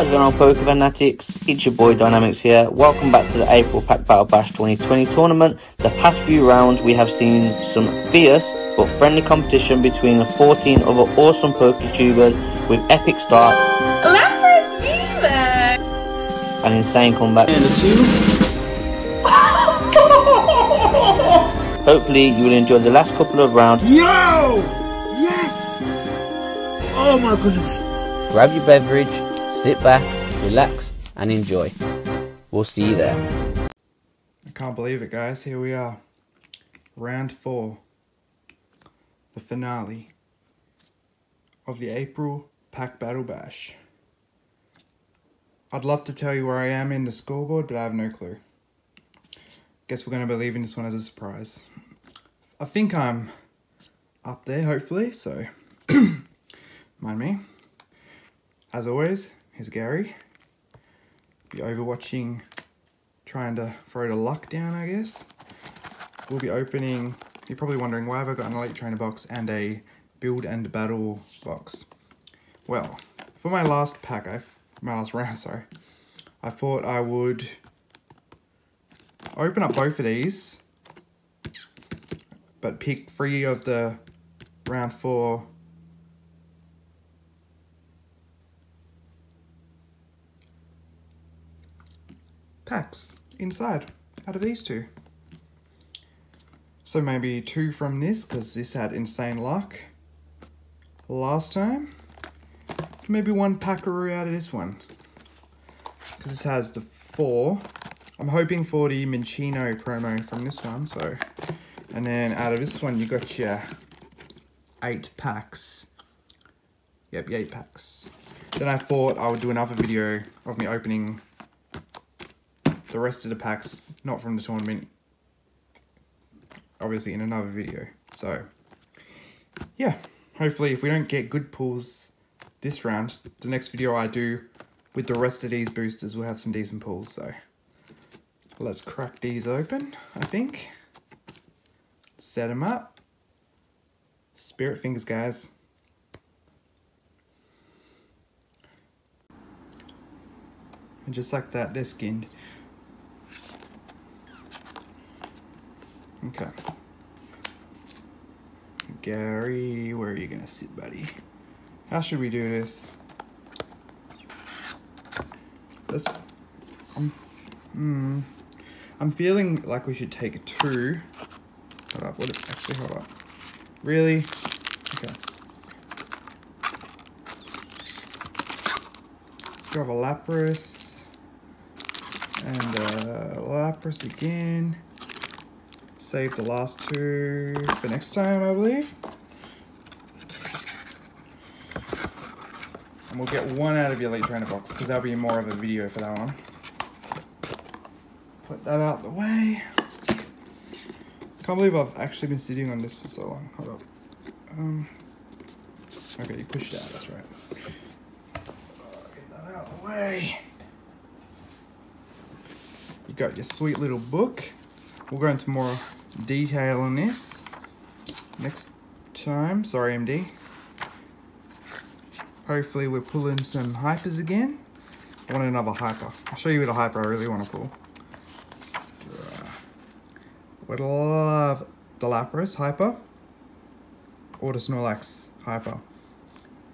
What is going on, Poker Fanatics? It's your boy Dynamics here. Welcome back to the April Pack Battle Bash 2020 tournament. The past few rounds, we have seen some fierce but friendly competition between the 14 other awesome poker tubers with epic start Lapras Viva! and insane comeback. And a two. Hopefully, you will enjoy the last couple of rounds. Yo! Yes! Oh my goodness. Grab your beverage, sit back, relax, and enjoy. We'll see you there. I can't believe it, guys. Here we are. Round four. The finale of the April Pack Battle Bash. I'd love to tell you where I am in the scoreboard, but I have no clue. Guess we're going to be leaving this one as a surprise. I think I'm up there, hopefully, so mind me. As always, here's Gary. Be overwatching, trying to throw the luck down, I guess. We'll be opening, you're probably wondering, why have I got an Elite Trainer box and a Build and Battle box? Well, for my last pack, I, my last round, sorry, I thought I would open up both of these, but pick three of the round four packs inside out of these two. So maybe two from this because this had insane luck last time. Maybe one packaroo out of this one because this has the four. I'm hoping for the Minccino promo from this one. So, and then out of this one you got your eight packs. Yep, eight packs. Then I thought I would do another video of me opening the rest of the packs, not from the tournament, obviously in another video. So, yeah, hopefully if we don't get good pulls this round, the next video I do with the rest of these boosters will have some decent pulls. So, let's crack these open, I think. Set them up. Spirit fingers, guys. And just like that, they're skinned. Okay. Gary, where are you gonna sit, buddy? How should we do this? Let's. I'm. Hmm. I'm feeling like we should take a two. Hold up. What? Actually, hold up. Really? Okay. Let's grab a Lapras. And uh, Lapras again save the last two for next time, I believe. And we'll get one out of your Elite Trainer box, because that'll be more of a video for that one. Put that out the way. Can't believe I've actually been sitting on this for so long. Hold up. Um, okay, you pushed out, that's right. Get that out the way. You got your sweet little book. We'll go into more detail on this next time. Sorry, MD. Hopefully we're pulling some hypers again. I want another hyper. I'll show you what a hyper I really want to pull. Would love the Lapras hyper or the Snorlax hyper.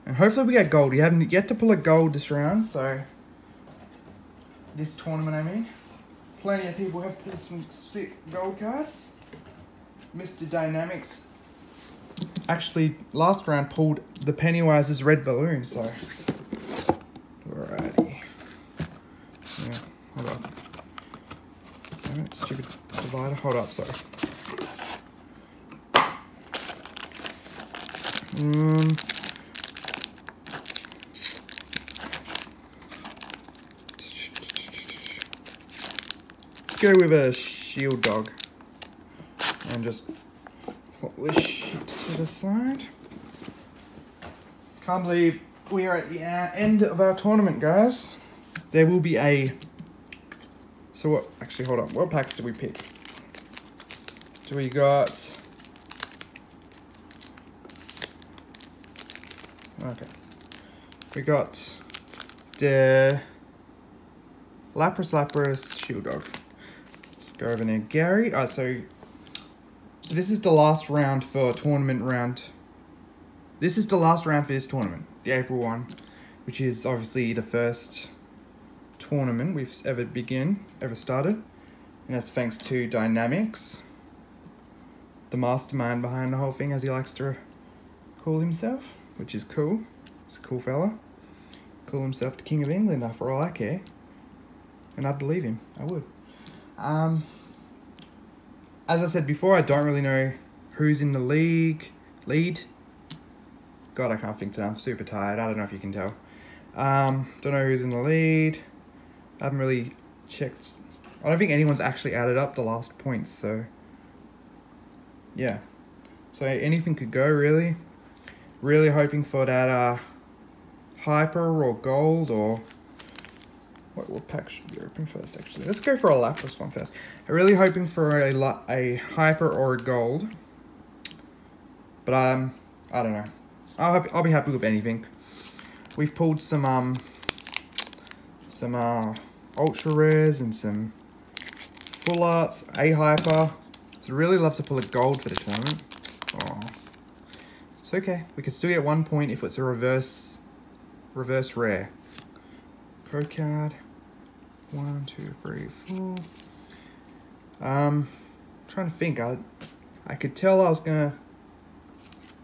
And hopefully we get gold. We haven't yet to pull a gold this round, so this tournament I mean. Plenty of people have pulled some sick gold cards. Mr. Dynamics actually last round pulled the Pennywise's red balloon, so alrighty. Yeah, hold. Damn it, stupid divider. Hold up, sorry. Um Let's go with a shield dog and just put this shit to the side. Can't believe we are at the end of our tournament, guys. There will be a... So what... Actually, hold on. What packs did we pick? So we got... Okay. We got the Lapras Lapras Shield Dog. Go over there. Gary, oh, so, so this is the last round for tournament round. This is the last round for this tournament, the April one, which is obviously the first tournament we've ever begin, ever started. And that's thanks to Dynamics, the mastermind behind the whole thing, as he likes to call himself, which is cool. He's a cool fella. Call himself the King of England, for all I care. And I'd believe him. I would. Um, as I said before, I don't really know who's in the league lead. God, I can't think today. I'm super tired. I don't know if you can tell. Um, don't know who's in the lead. I haven't really checked. I don't think anyone's actually added up the last points, so yeah. So anything could go really. Really hoping for that uh, hyper or gold or what, what pack should we open first actually? Let's go for a Lapras one first. I'm really hoping for a, a hyper or a gold. But um, I don't know. I'll, I'll be happy with anything. We've pulled some um some uh ultra rares and some full arts, a hyper. So really love to pull a gold for the tournament. Oh. It's okay. We can still get one point if it's a reverse reverse rare. Code card. One, two, three, four. Um trying to think. I I could tell I was gonna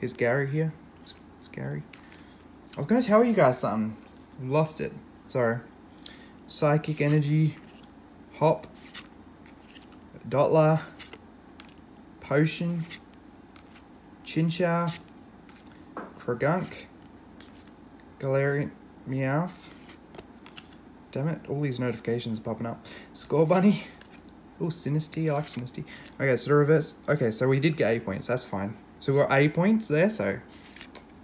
is Gary here? Is Gary? I was gonna tell you guys something. Lost it. Sorry. Psychic Energy, Hop, Dottler, Potion, Chinchar, Croagunk, Galarian Meowth. Damn it, all these notifications popping up. Scorbunny. Oh, Sinistea, I like Sinistea. Okay, so the reverse. Okay, so we did get 8 points, that's fine. So we got 8 points there, so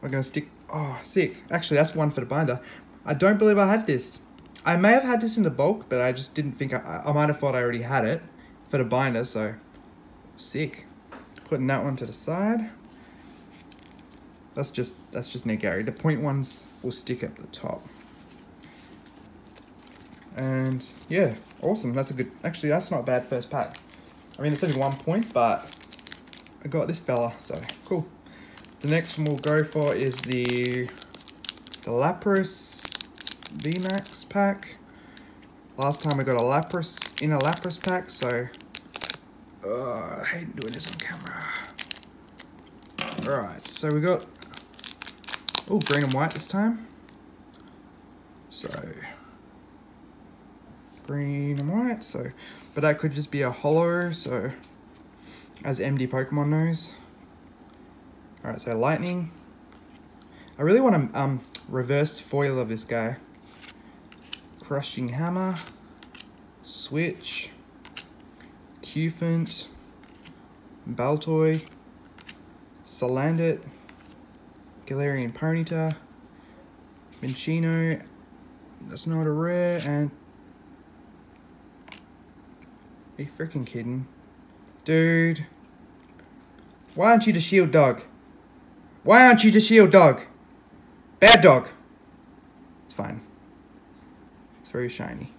we're going to stick. Oh, sick. Actually, that's one for the binder. I don't believe I had this. I may have had this in the bulk, but I just didn't think I, I might have thought I already had it for the binder, so sick. Putting that one to the side. That's just that's just Nick Gary. The point ones will stick at the top. And yeah, awesome. That's a good actually that's not a bad first pack. I mean it's only one point, but I got this fella, so cool. The next one we'll go for is the the Lapras VMAX pack. Last time we got a Lapras in a Lapras pack, so uh, I hate doing this on camera. Alright, so we got oh green and white this time. So green and white, so but that could just be a hollow, so as MD Pokemon knows. Alright, so lightning. I really want to um reverse foil of this guy. Crushing Hammer, Switch, Cufant, Baltoy, Salandit, Galarian Ponyta, Minccino, that's not a rare, and... Are you freaking kidding? Dude. Why aren't you the shield dog? Why aren't you the shield dog? Bad dog. It's fine. It's very shiny.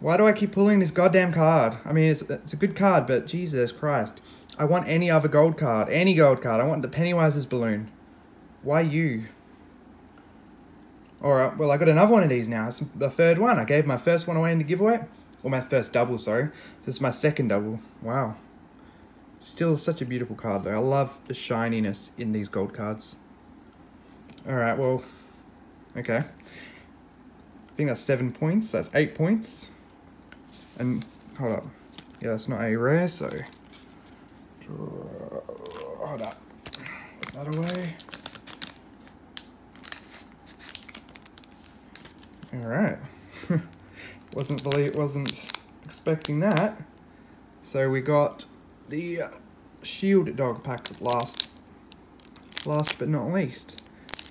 Why do I keep pulling this goddamn card? I mean, it's, it's a good card, but Jesus Christ. I want any other gold card. Any gold card. I want the Pennywise's balloon. Why you? Alright, well, I got another one of these now. It's the third one. I gave my first one away in the giveaway. Or my first double, sorry. This is my second double. Wow. Still such a beautiful card, though. I love the shininess in these gold cards. Alright, well, okay I think that's seven points. That's eight points. And hold up. Yeah, that's not a rare, so hold up. Put that away. Alright. wasn't believe wasn't expecting that. So we got the uh, shield dog pack last last but not least.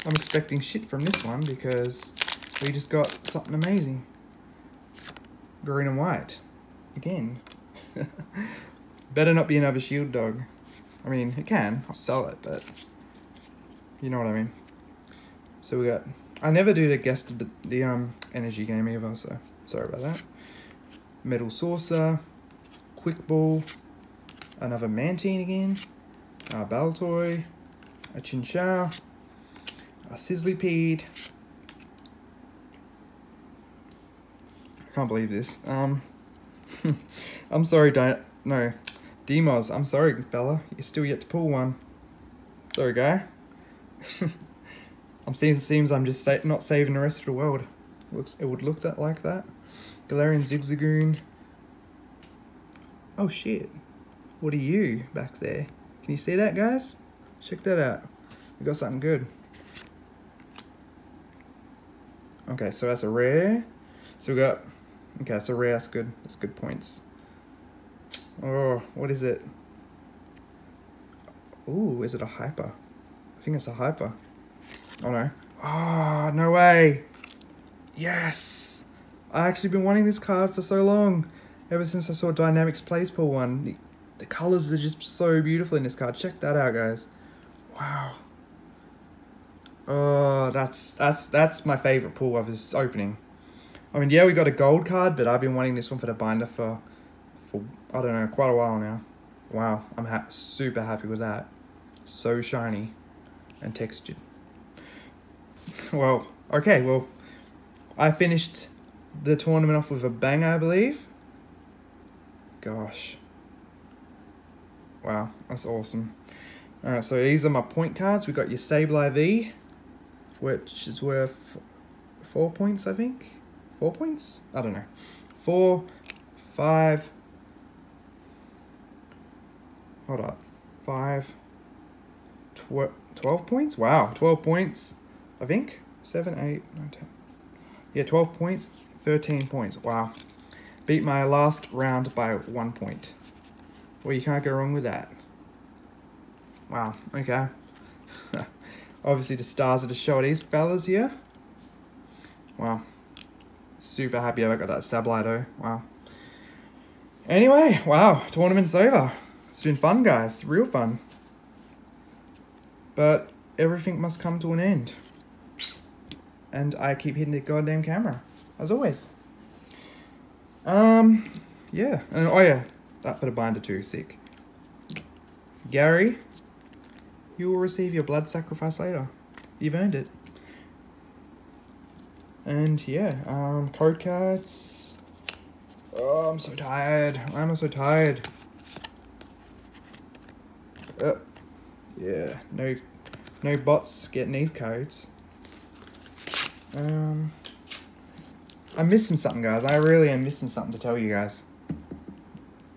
I'm expecting shit from this one because we just got something amazing. Green and white. Again. Better not be another shield dog. I mean, it can. I'll sell it, but... You know what I mean. So we got I never do the guess the, the um energy game either, so sorry about that. Metal Saucer, Quick Ball, another Mantine again, a Baltoy, a Chinchou, a Sizzlypede. I can't believe this. Um, I'm sorry, Di- no, Demos. I'm sorry, fella. You're still yet to pull one. Sorry, guy. I'm seeing. Seems I'm just sa- not saving the rest of the world. Looks. It would look that like that. Galarian Zigzagoon. Oh shit! What are you back there? Can you see that, guys? Check that out. We got something good. Okay, so that's a rare. So we got. Okay, that's a rare. That's good. That's good points. Oh, what is it? Ooh, is it a hyper? I think it's a hyper. Oh no. Ah, no way. Yes. I actually been wanting this card for so long. Ever since I saw Dynamics Plays pull one. The, the colors are just so beautiful in this card. Check that out, guys. Wow. Oh, that's that's that's my favorite pull of this opening. I mean, yeah, we got a gold card, but I've been wanting this one for the binder for for I don't know quite a while now. Wow, I'm ha- super happy with that. So shiny and textured. Well, okay, well, I finished the tournament off with a bang, I believe. Gosh. Wow, that's awesome. Alright, so these are my point cards. We've got your Sableye V, which is worth four points, I think. Four points? I don't know. Four, five. Hold up. Five. Tw- 12 points? Wow, 12 points. I think. 7, 8, 9, 10. Yeah, 12 points. 13 points. Wow. Beat my last round by one point. Well, you can't go wrong with that. Wow, okay. Obviously, the stars are the show these fellas here. Wow. Super happy I got that though. Wow. Anyway, wow, tournament's over. It's been fun, guys. Real fun. But everything must come to an end. And I keep hitting the goddamn camera, as always. Um, yeah. And oh yeah, that for the binder too. Sick. Gary, you will receive your blood sacrifice later. You've earned it. And yeah, um, code cards. Oh, I'm so tired. I'm so tired. Uh, yeah, no, no bots getting these codes. Um, I'm missing something, guys. I really am missing something to tell you guys.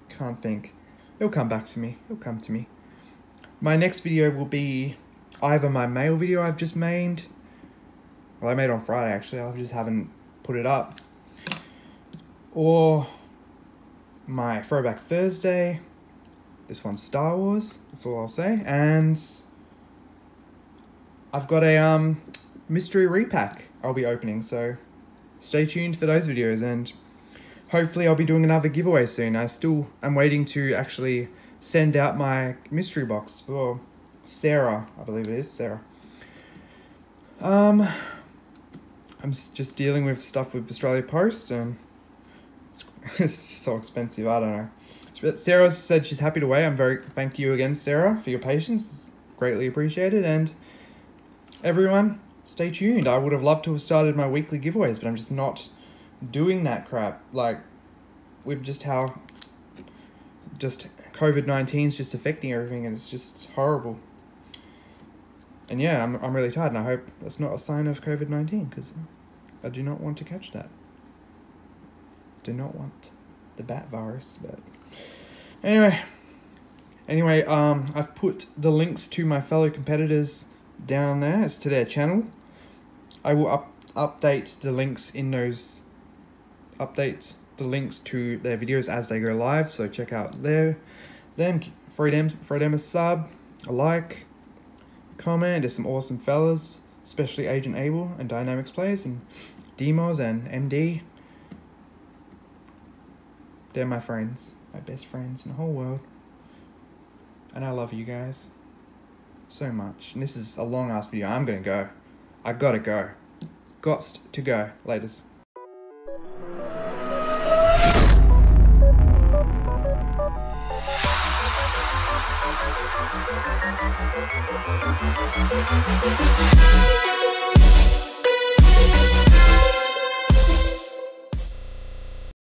Can't think. It'll come back to me. It'll come to me. My next video will be either my mail video I've just made. Well, I made on Friday actually. I just haven't put it up. Or my throwback Thursday. This one's Star Wars. That's all I'll say. And I've got a um mystery repack I'll be opening. So stay tuned for those videos and hopefully I'll be doing another giveaway soon. I still am waiting to actually send out my mystery box for Sarah, I believe it is Sarah. Um, I'm just dealing with stuff with Australia Post and it's, it's just so expensive. I don't know. But Sarah said she's happy to wait. I'm very thank you again, Sarah, for your patience. It's greatly appreciated. And everyone, stay tuned. I would have loved to have started my weekly giveaways, but I'm just not doing that crap. Like with just how just COVID 19 is just affecting everything, and it's just horrible. And yeah, I'm, I'm really tired, and I hope that's not a sign of COVID 19 because I do not want to catch that. Do not want the bat virus, but anyway. Anyway, um, I've put the links to my fellow competitors down there. It's to their channel. I will up update the links in those update the links to their videos as they go live. So check out their them throw them throw them a sub, a like, comment. There's some awesome fellas, especially Agent Abel and Dynamics Players and Demos and MD. They're my friends, my best friends in the whole world. And I love you guys so much. And this is a long ass video. I'm gonna go. I gotta go. Gots to go. Laters.